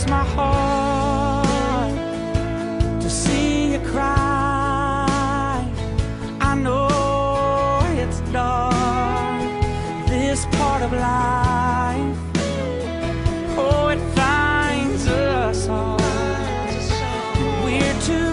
breaks my heart to see you cry. I know it's dark, this part of life. Oh, it finds us all. We're too.